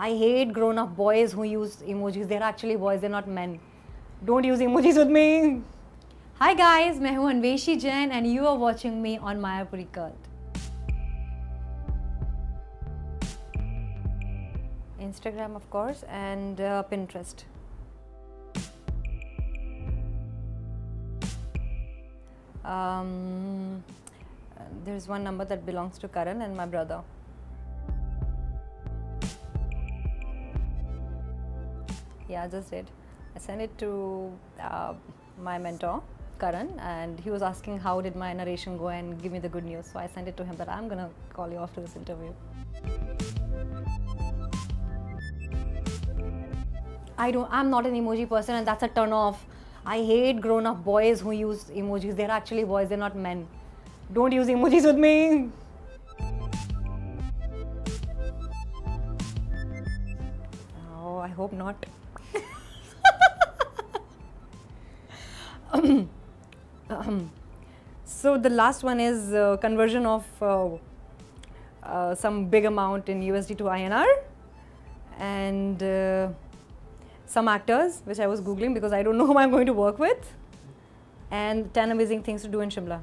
I hate grown up boys who use emojis. They're actually boys, they're not men. Don't use emojis with me. Hi guys, I'm Anveshi Jain, and you are watching me on Mayapuri Cut. Instagram of course and uh, Pinterest. Um, there's one number that belongs to Karan and my brother. Yeah, I just did. I sent it to uh, my mentor, Karan, and he was asking how did my narration go and give me the good news. So I sent it to him that I'm gonna call you after this interview. I don't. I'm not an emoji person, and that's a turn off. I hate grown-up boys who use emojis. They're actually boys. They're not men. Don't use emojis with me. Oh, I hope not. So the last one is uh, conversion of uh, uh, some big amount in USD to INR and uh, some actors which I was googling because I don't know whom I'm going to work with and 10 amazing things to do in Shimla.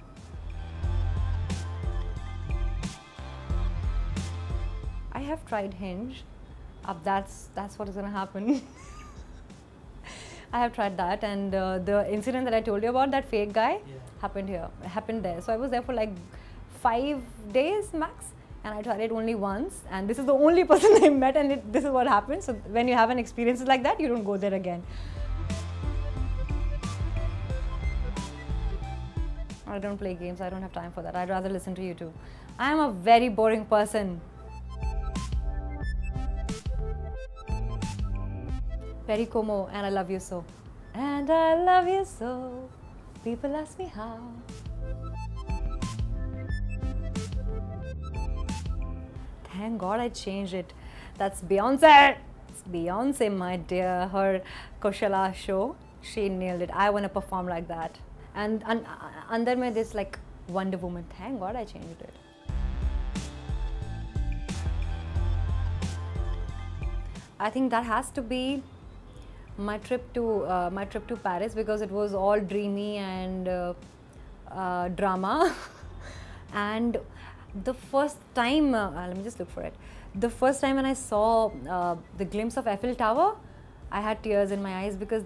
I have tried Hinge. Up that's that's what is going to happen. I have tried that, and uh, the incident that I told you about, that fake guy, Yeah. happened here, happened there. So I was there for like five days max, and I tried it only once. And this is the only person I met, and it, this is what happened. So when you have an experience like that, you don't go there again. I don't play games. I don't have time for that. I'd rather listen to you too. I am a very boring person. Very como, and I love you so. And I love you so. People ask me how. Thank God I changed it. That's Beyonce. It's Beyonce, my dear. Her Coachella show, she nailed it. I want to perform like that. And un- uh, under me, this like Wonder Woman. Thank God I changed it. I think that has to be my trip to uh, my trip to Paris because it was all dreamy and uh, uh, drama. and the first time, uh, uh, let me just look for it. The first time when I saw uh, the glimpse of Eiffel Tower, I had tears in my eyes because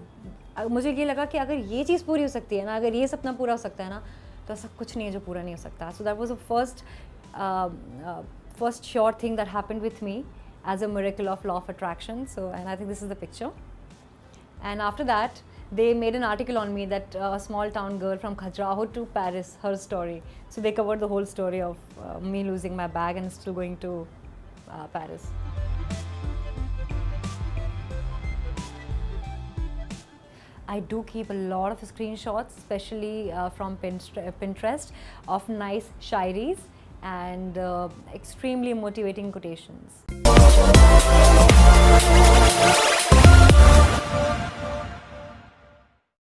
uh, मुझे ये लगा कि अगर ये चीज़ पूरी हो सकती है ना अगर ये सपना पूरा हो सकता है ना तो ऐसा कुछ नहीं है जो पूरा नहीं हो सकता so that was the first first sure thing that happened with me as a miracle of law of attraction so and i think this is the picture and after that they made an article on me that uh, a small town girl from Khajuraho to Paris, her story. So they covered the whole story of uh, me losing my bag and still going to uh, Paris. I do keep a lot of screenshots, especially uh, from Pinterest, of nice shairis and uh, extremely motivating quotations.